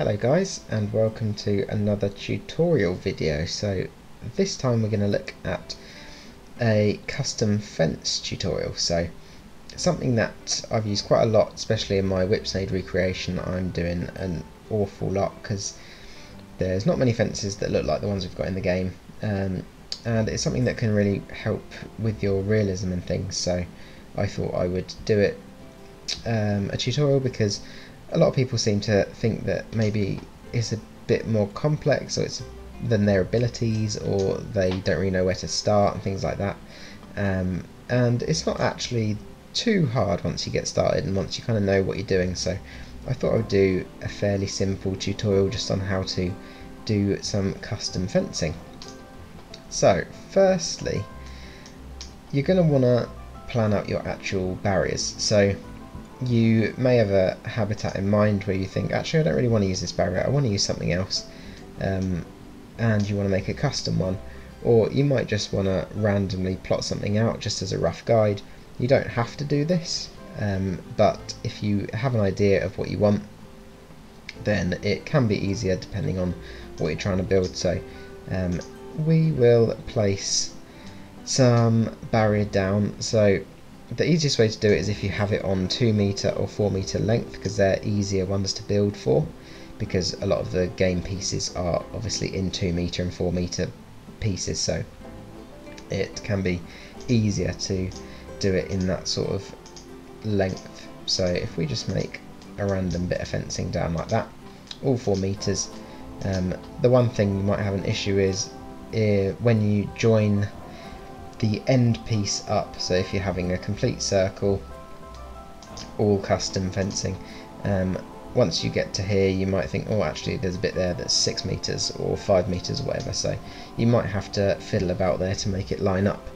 Hello guys and welcome to another tutorial video. So this time we're going to look at a custom fence tutorial. So something that I've used quite a lot, especially in my Whipsnade recreation I'm doing an awful lot because there's not many fences that look like the ones we've got in the game um, and it's something that can really help with your realism and things so I thought I would do it um, a tutorial because a lot of people seem to think that maybe it's a bit more complex or it's than their abilities or they don't really know where to start and things like that. Um, and it's not actually too hard once you get started and once you kind of know what you're doing. So I thought I would do a fairly simple tutorial just on how to do some custom fencing. So firstly you're going to want to plan out your actual barriers. So you may have a habitat in mind where you think, actually, I don't really want to use this barrier, I want to use something else, um, and you want to make a custom one. Or you might just want to randomly plot something out just as a rough guide. You don't have to do this, um, but if you have an idea of what you want, then it can be easier depending on what you're trying to build. So um, we will place some barrier down. So the easiest way to do it is if you have it on 2 meter or 4 meter length because they're easier ones to build for because a lot of the game pieces are obviously in 2 meter and 4 meter pieces so it can be easier to do it in that sort of length. So if we just make a random bit of fencing down like that all 4 meters um, the one thing you might have an issue is uh, when you join the end piece up. So if you're having a complete circle, all custom fencing, um, once you get to here you might think oh actually there's a bit there that's 6 meters or 5 meters or whatever. So you might have to fiddle about there to make it line up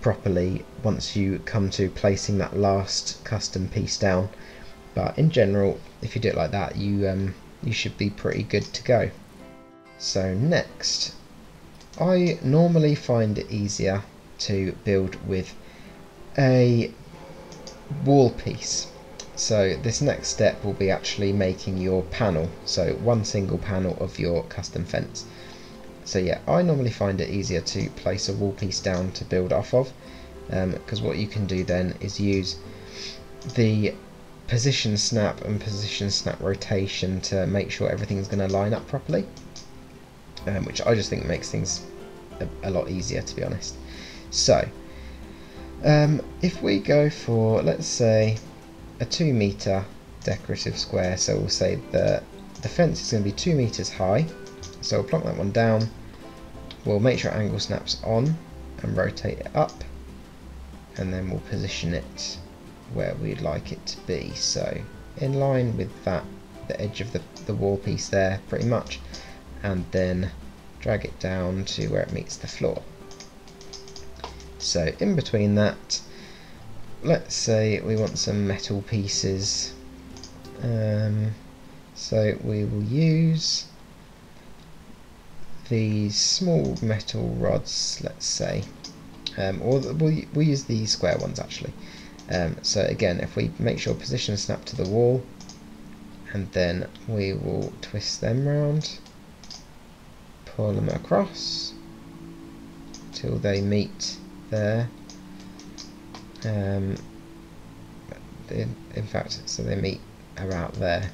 properly once you come to placing that last custom piece down. But in general if you do it like that you um, you should be pretty good to go. So next I normally find it easier to build with a wall piece. So this next step will be actually making your panel, so one single panel of your custom fence. So yeah, I normally find it easier to place a wall piece down to build off of, because um, what you can do then is use the position snap and position snap rotation to make sure everything's going to line up properly, um, which I just think makes things a, a lot easier to be honest. So, um, if we go for, let's say, a 2 meter decorative square, so we'll say the, the fence is going to be 2 meters high, so we'll plonk that one down, we'll make sure angle snaps on and rotate it up, and then we'll position it where we'd like it to be, so in line with that, the edge of the, the wall piece there, pretty much, and then drag it down to where it meets the floor. So in between that, let's say we want some metal pieces. Um, so we will use these small metal rods, let's say, um, or we'll, we'll use these square ones actually. Um, so again, if we make sure position snap to the wall, and then we will twist them round, pull them across till they meet there. Um, in, fact, so they meet about there.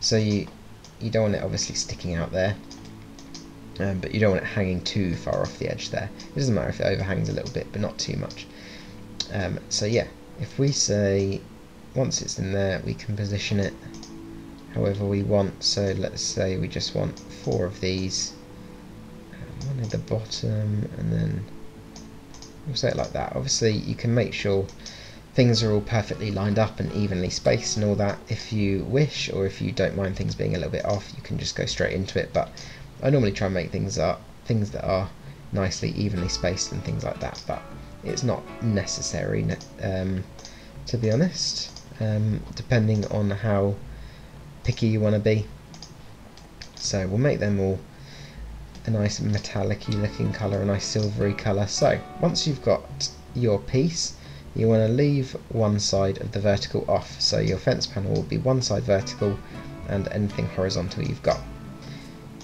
So you you don't want it obviously sticking out there, um, but you don't want it hanging too far off the edge there. It doesn't matter if it overhangs a little bit, but not too much. Um, so yeah, if we say once it's in there, we can position it however we want. So let's say we just want four of these, one at the bottom, and then we'll say it like that. Obviously you can make sure things are all perfectly lined up and evenly spaced and all that. If you wish or if you don't mind things being a little bit off you can just go straight into it. But I normally try and make things up things that are nicely evenly spaced and things like that. But it's not necessary um, to be honest um, depending on how picky you want to be. So we'll make them all a nice metallic looking colour, a nice silvery colour. So once you've got your piece, you want to leave one side of the vertical off. So your fence panel will be one side vertical and anything horizontal you've got.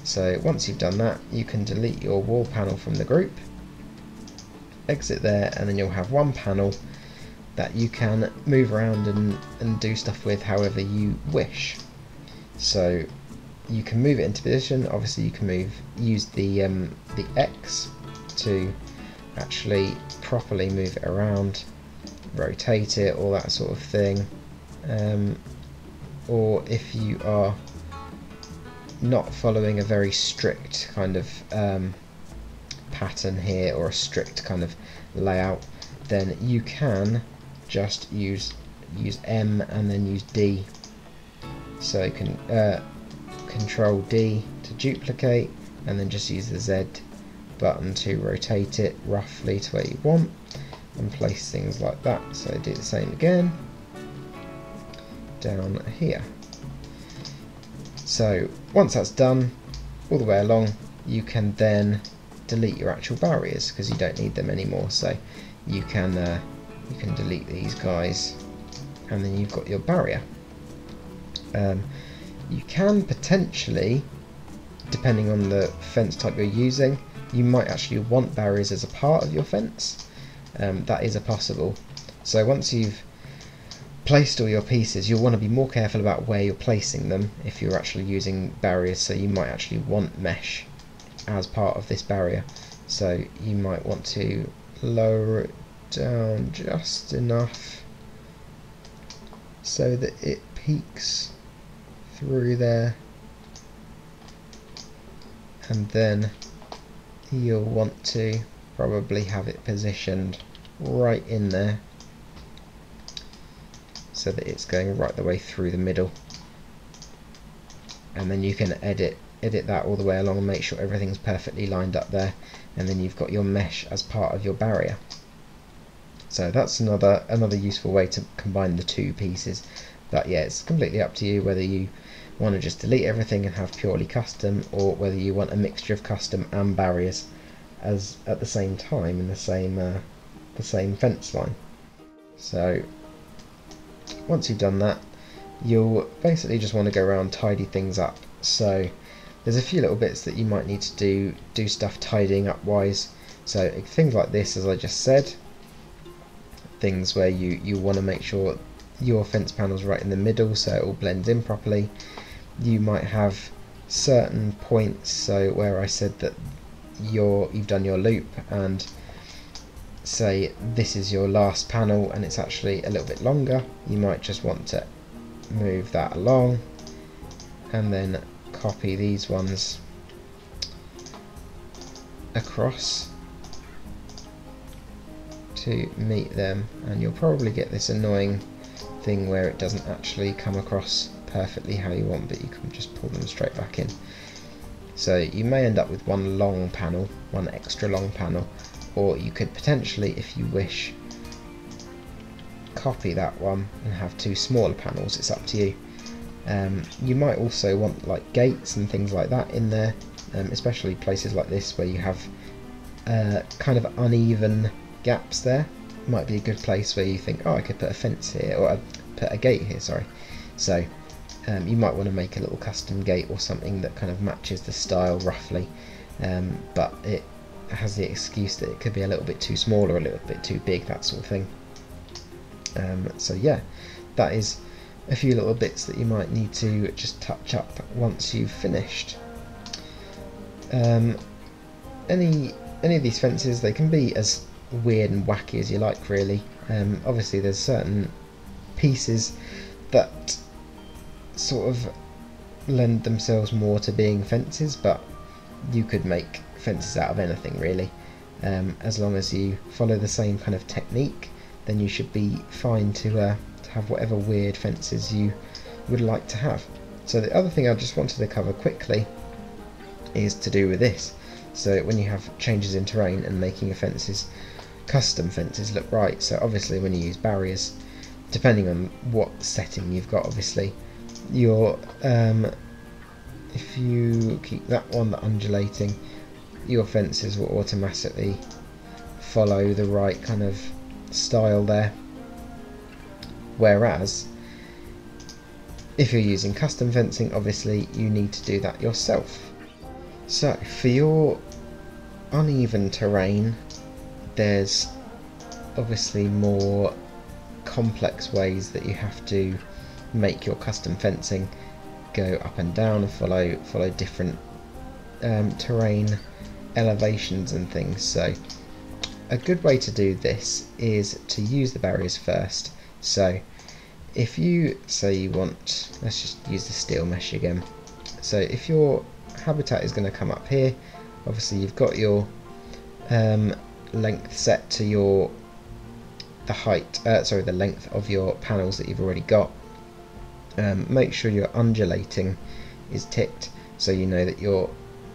So once you've done that, you can delete your wall panel from the group, exit there, and then you'll have one panel that you can move around and, and do stuff with however you wish. So you can move it into position, obviously you can move use the um, the X to actually properly move it around, rotate it, all that sort of thing. Um, or if you are not following a very strict kind of um, pattern here or a strict kind of layout then you can just use use M and then use D so you can uh, control D to duplicate and then just use the Z button to rotate it roughly to where you want and place things like that. So do the same again down here. So once that's done all the way along you can then delete your actual barriers because you don't need them anymore. So you can uh, you can delete these guys and then you've got your barrier. Um, you can potentially depending on the fence type you're using you might actually want barriers as a part of your fence. Um, that is a possible. So once you've placed all your pieces, you'll want to be more careful about where you're placing them if you're actually using barriers, so you might actually want mesh as part of this barrier. So you might want to lower it down just enough so that it peeks through there. And then you'll want to probably have it positioned right in there so that it's going right the way through the middle. And then you can edit edit that all the way along and make sure everything's perfectly lined up there and then you've got your mesh as part of your barrier. So that's another another useful way to combine the two pieces but yeah it's completely up to you whether you want to just delete everything and have purely custom or whether you want a mixture of custom and barriers as at the same time in the same uh, the same fence line so once you've done that, you'll basically just want to go around tidy things up. So there's a few little bits that you might need to do, do stuff tidying up wise. So things like this, as I just said, things where you, you want to make sure your fence panel's right in the middle so it all blends in properly. You might have certain points, so where I said that you you've done your loop and say this is your last panel and it's actually a little bit longer you might just want to move that along and then copy these ones across to meet them and you'll probably get this annoying thing where it doesn't actually come across perfectly how you want but you can just pull them straight back in so you may end up with one long panel, one extra long panel or you could potentially, if you wish, copy that one and have two smaller panels, it's up to you. Um, you might also want like gates and things like that in there, um, especially places like this where you have uh, kind of uneven gaps there. Might be a good place where you think, oh, I could put a fence here, or put a gate here, sorry. So um, you might want to make a little custom gate or something that kind of matches the style roughly, um, but it has the excuse that it could be a little bit too small or a little bit too big, that sort of thing. Um, so yeah, that is a few little bits that you might need to just touch up once you've finished. Um, any any of these fences, they can be as weird and wacky as you like, really. Um, obviously, there's certain pieces that sort of lend themselves more to being fences, but you could make fences out of anything really. Um, as long as you follow the same kind of technique, then you should be fine to, uh, to have whatever weird fences you would like to have. So the other thing I just wanted to cover quickly is to do with this. So when you have changes in terrain and making your fences, custom fences look right. So obviously when you use barriers, depending on what setting you've got obviously, your um, if you keep that one undulating, your fences will automatically follow the right kind of style there. Whereas if you're using custom fencing, obviously you need to do that yourself. So for your uneven terrain, there's obviously more complex ways that you have to make your custom fencing go up and down and follow follow different um, terrain elevations and things. So a good way to do this is to use the barriers first. So if you say you want let's just use the steel mesh again. So if your habitat is going to come up here obviously you've got your um, length set to your the height uh, sorry the length of your panels that you've already got. Um, make sure your undulating is ticked so you know that your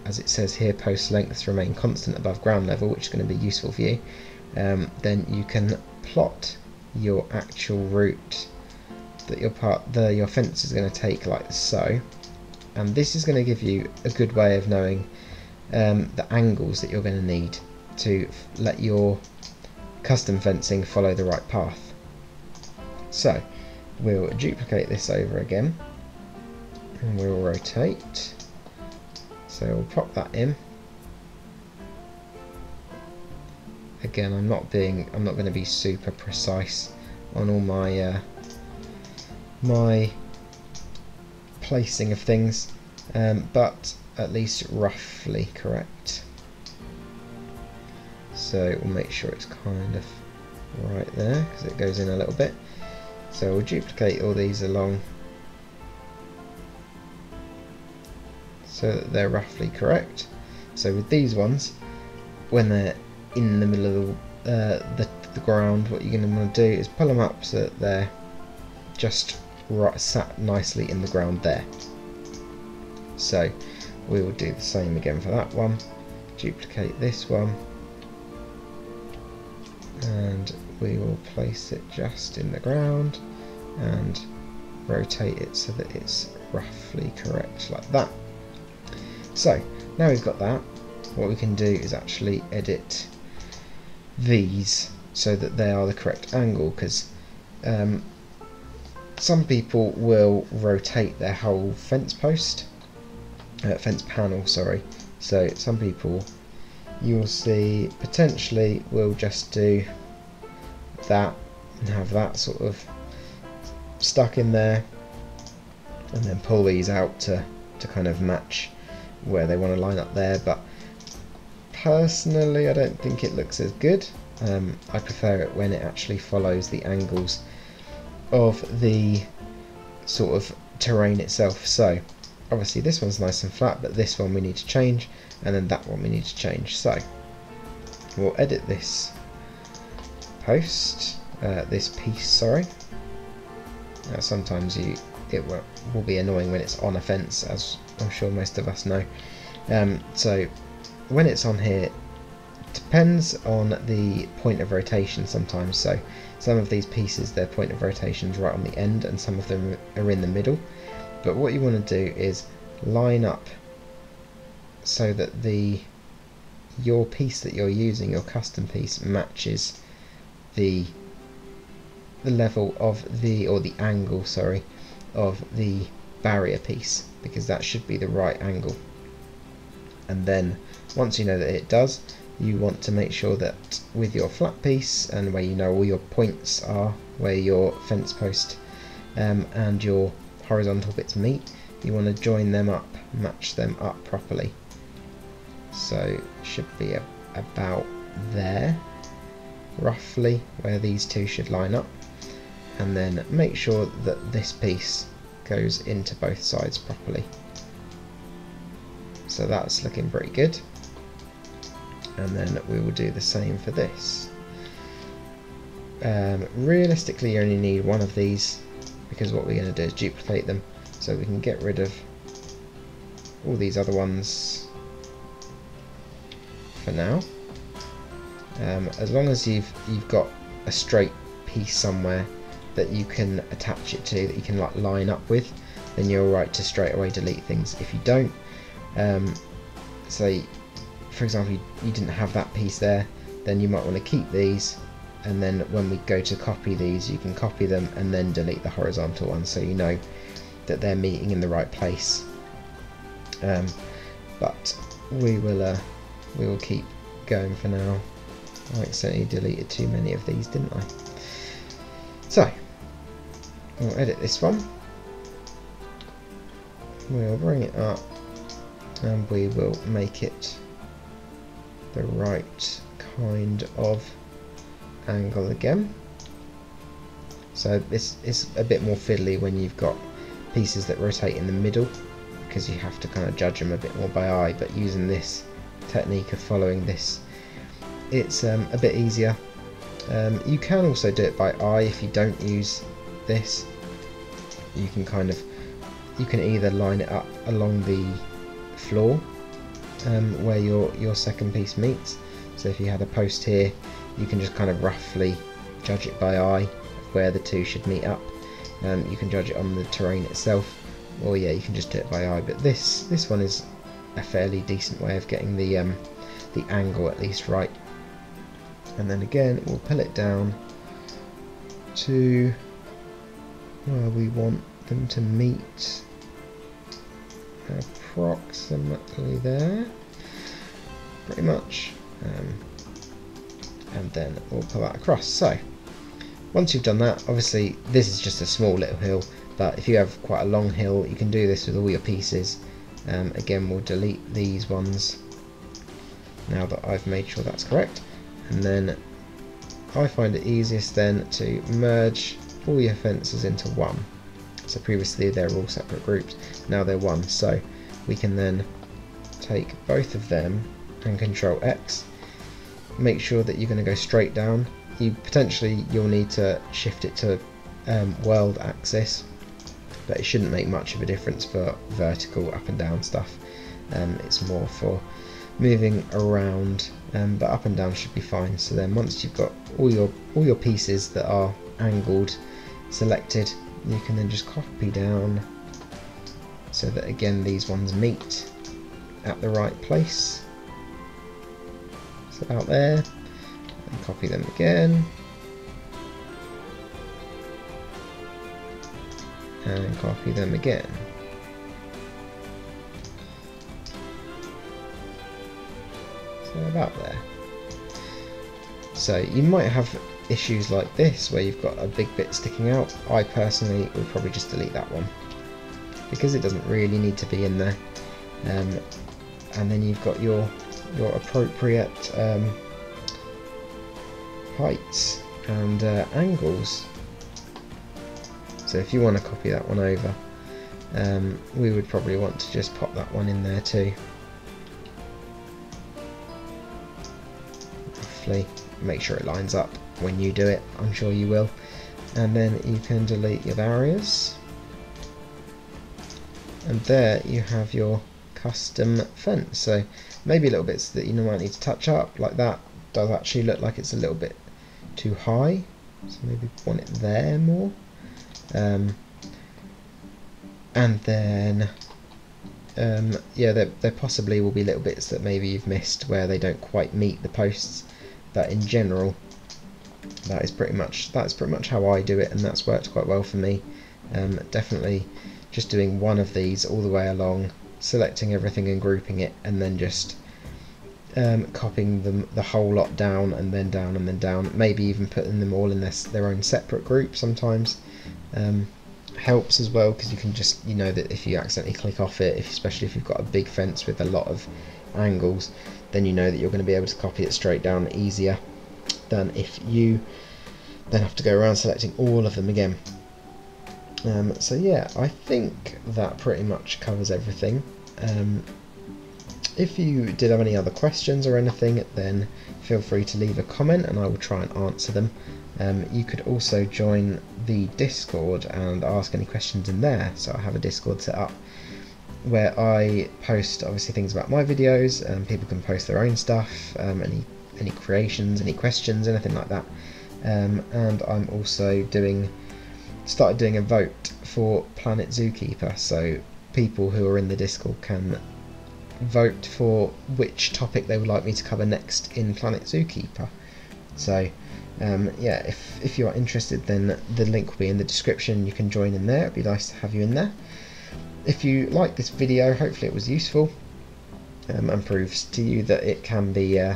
as it says here post lengths remain constant above ground level which is going to be useful for you. Um, then you can plot your actual route that your part the your fence is going to take like so. And this is going to give you a good way of knowing um, the angles that you're going to need to let your custom fencing follow the right path. So we'll duplicate this over again. And we'll rotate. So we'll pop that in. Again I'm not being I'm not going to be super precise on all my uh, my placing of things um, but at least roughly correct so we'll make sure it's kind of right there because it goes in a little bit so we'll duplicate all these along so that they're roughly correct. So with these ones, when they're in the middle of the, uh, the, the ground, what you're going to want to do is pull them up so that they're just right, sat nicely in the ground there. So we will do the same again for that one. Duplicate this one and we will place it just in the ground and rotate it so that it's roughly correct like that. So now we've got that what we can do is actually edit these so that they are the correct angle because um, some people will rotate their whole fence post uh, fence panel sorry so some people you'll see potentially we'll just do that and have that sort of stuck in there and then pull these out to, to kind of match where they want to line up there but personally I don't think it looks as good. Um, I prefer it when it actually follows the angles of the sort of terrain itself. So obviously this one's nice and flat but this one we need to change and then that one we need to change. So we'll edit this post uh, this piece sorry. Uh, sometimes you it will, will be annoying when it's on a fence as I'm sure most of us know. Um, so when it's on here depends on the point of rotation sometimes. So some of these pieces their point of rotation is right on the end and some of them are in the middle but what you want to do is line up so that the your piece that you're using, your custom piece, matches the the level of the or the angle sorry of the barrier piece because that should be the right angle. And then once you know that it does you want to make sure that with your flat piece and where you know all your points are where your fence post um, and your horizontal bits meet you want to join them up match them up properly. So should be a, about there roughly where these two should line up. And then make sure that this piece goes into both sides properly. So that's looking pretty good. And then we will do the same for this. Um, realistically you only need one of these because what we're going to do is duplicate them. So we can get rid of all these other ones for now. Um, as long as you've you've got a straight piece somewhere that you can attach it to that you can like line up with then you're alright to straight away delete things. If you don't um, say for example you, you didn't have that piece there then you might want to keep these and then when we go to copy these you can copy them and then delete the horizontal ones so you know that they're meeting in the right place. Um, but we will uh, we will keep going for now. I accidentally deleted too many of these, didn't I? So, we'll edit this one. We'll bring it up and we will make it the right kind of angle again. So this is a bit more fiddly when you've got pieces that rotate in the middle because you have to kind of judge them a bit more by eye but using this technique of following this it's um, a bit easier. Um, you can also do it by eye if you don't use this. You can kind of you can either line it up along the floor um, where your your second piece meets. So if you had a post here, you can just kind of roughly judge it by eye where the two should meet up. Um, you can judge it on the terrain itself, or yeah, you can just do it by eye. But this this one is a fairly decent way of getting the um, the angle at least right. And then again, we'll pull it down to where we want them to meet approximately there pretty much um, and then we'll pull that across. So once you've done that obviously this is just a small little hill but if you have quite a long hill you can do this with all your pieces. Um, again we'll delete these ones now that I've made sure that's correct. And then I find it easiest then to merge all your fences into one. So previously they were all separate groups. Now they're one. So we can then take both of them and control X make sure that you're going to go straight down. You potentially you'll need to shift it to um, world axis but it shouldn't make much of a difference for vertical up and down stuff. Um, it's more for moving around um, but up and down should be fine. So then once you've got all your all your pieces that are angled selected you can then just copy down so that again these ones meet at the right place so out there. And copy them again. And copy them again. So about there. So you might have issues like this where you've got a big bit sticking out. I personally would probably just delete that one. Because it doesn't really need to be in there. Um, and then you've got your your appropriate um, heights and uh, angles. So if you want to copy that one over um, we would probably want to just pop that one in there too. Roughly make sure it lines up when you do it I'm sure you will. And then you can delete your barriers. And there you have your custom fence. So maybe a little bits that you might need to touch up like that does actually look like it's a little bit too high. So maybe want it there more. Um, and then um, yeah there, there possibly will be little bits that maybe you've missed where they don't quite meet the posts. But in general that is pretty much that's pretty much how I do it and that's worked quite well for me. Um, definitely just doing one of these all the way along, selecting everything and grouping it, and then just um, copying them the whole lot down and then down and then down. Maybe even putting them all in their, their own separate group sometimes um, helps as well because you can just you know that if you accidentally click off it, if, especially if you've got a big fence with a lot of angles, then you know that you're going to be able to copy it straight down easier than if you then have to go around selecting all of them again. Um, so yeah, I think that pretty much covers everything. Um, if you did have any other questions or anything, then feel free to leave a comment and I will try and answer them. Um, you could also join the Discord and ask any questions in there. So I have a Discord set up where I post obviously things about my videos and people can post their own stuff, um, any any creations, any questions, anything like that. Um, and I'm also doing started doing a vote for Planet Zookeeper, so people who are in the Discord can vote for which topic they would like me to cover next in Planet Zookeeper. So um, yeah, if, if you are interested, then the link will be in the description. You can join in there. It'd be nice to have you in there. If you like this video, hopefully it was useful um, and proves to you that it can be uh,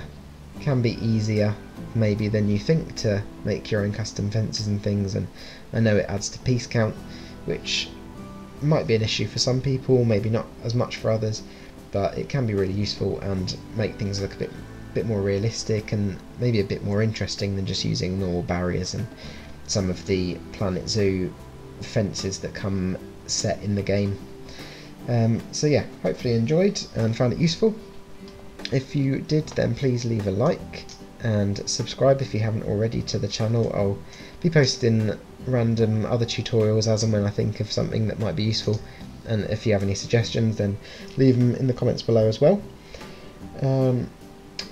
can be easier maybe than you think to make your own custom fences and things. And I know it adds to piece count, which might be an issue for some people, maybe not as much for others, but it can be really useful and make things look a bit bit more realistic and maybe a bit more interesting than just using normal barriers and some of the Planet Zoo fences that come set in the game. Um, so yeah, hopefully you enjoyed and found it useful. If you did, then please leave a like and subscribe if you haven't already to the channel. I'll be posting random other tutorials as and when I think of something that might be useful. And if you have any suggestions, then leave them in the comments below as well. Um,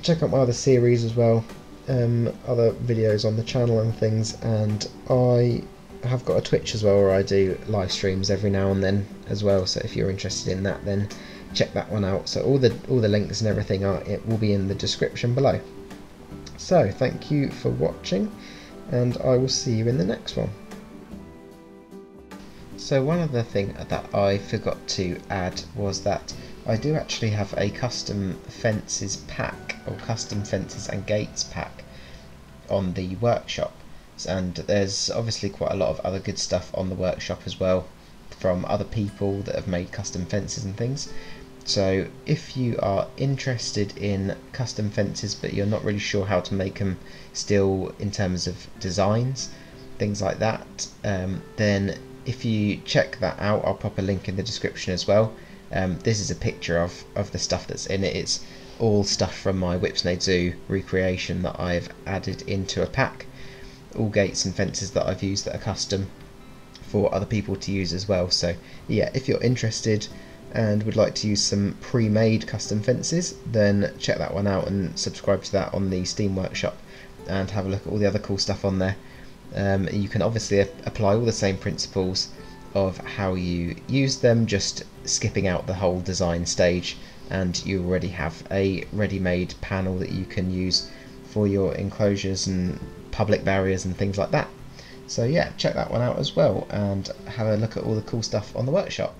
check out my other series as well, um, other videos on the channel and things. And I have got a Twitch as well where I do live streams every now and then as well. So if you're interested in that, then check that one out. So all the all the links and everything are it will be in the description below. So thank you for watching, and I will see you in the next one. So one other thing that I forgot to add was that I do actually have a custom fences pack, or custom fences and gates pack on the workshop. And there's obviously quite a lot of other good stuff on the workshop as well from other people that have made custom fences and things. So if you are interested in custom fences but you're not really sure how to make them still in terms of designs, things like that, um, then if you check that out, I'll pop a link in the description as well. Um, this is a picture of, of the stuff that's in it. It's all stuff from my Whipsnade Zoo recreation that I've added into a pack. All gates and fences that I've used that are custom for other people to use as well. So yeah, if you're interested, and would like to use some pre-made custom fences, then check that one out and subscribe to that on the Steam Workshop and have a look at all the other cool stuff on there. Um, you can obviously apply all the same principles of how you use them, just skipping out the whole design stage and you already have a ready-made panel that you can use for your enclosures and public barriers and things like that. So yeah, check that one out as well and have a look at all the cool stuff on the workshop.